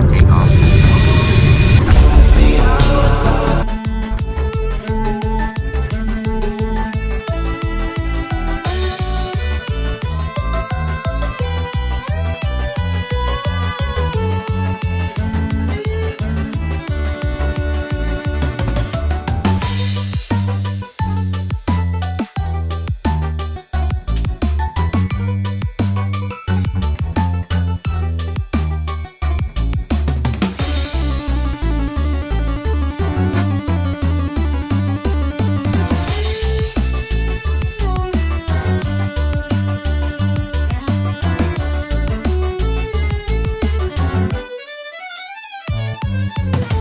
for takeoff.